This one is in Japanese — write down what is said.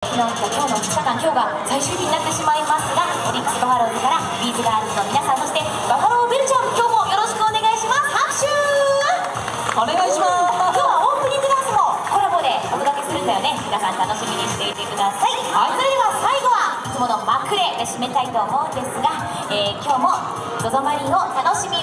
昨日と今日の2日間、今日が最終日になってしまいますが、オリックスバファローズからビーズガールズの皆さん、そしてバファローベルちゃん、今日もよろしくお願いします。拍手お願いします今日はオープニングダンスもコラボでお届けするんだよね。皆さん楽しみにしていてください。はい、それでは最後はいつものまくれで締めたいと思うんですが、えー今日も ZOZO マリンを楽しみ